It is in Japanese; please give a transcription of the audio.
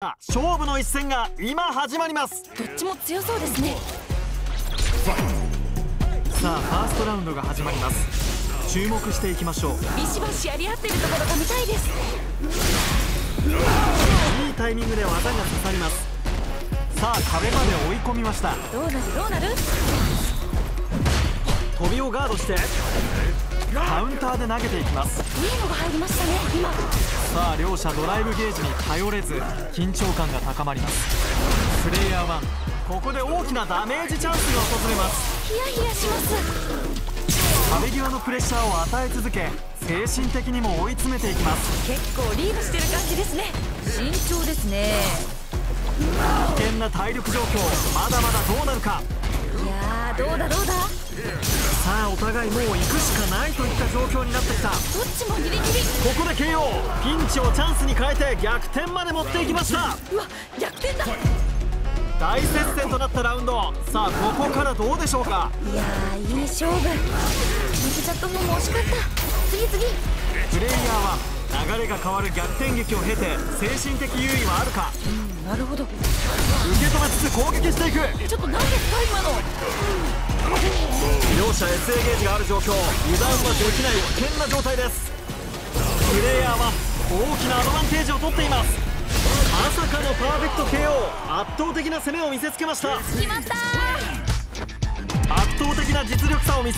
勝負の一戦が今始まります。どっちも強そうですね。さあファーストラウンドが始まります。注目していきましょう。ビシバシやり合ってるところが見たいです。いいタイミングで技が刺さります。さあ壁まで追い込みました。どうなる？どうなる？飛びをガードしてカウンターで投げていきます。いいのが入りましたね今。さあ両者ドライブゲージに頼れず緊張感が高まります。プレイヤー1ここで大きなダメージチャンスが訪れます。ヒヤヒヤします。壁際のプレッシャーを与え続け精神的にも追い詰めていきます。結構リードしてる感じですね。慎重ですね。危険な体力状況まだまだどうなるか。いやーどうだどうださあお互いもう行くしかないといった状況になってきた。どっちもギリギリ。ここで KO ピンチをチャンスに変えて逆転まで持っていきました。うわ逆転だ。大接戦となったラウンド。さあここからどうでしょうか？いやーいい勝負。負けちゃった方も惜しかった。次次。プレイヤーは流れが変わる逆転劇を経て精神的優位はあるか？なるほど。受け止めつつ攻撃していく。ちょっと何ですか今の両者 SA ゲージがある状況。油断はできない危険な状態です。プレイヤーは大きなアドバンテージを取っています。まさかのパーフェクト KO 圧倒的な攻めを見せつけました。圧倒的な実力差を見せ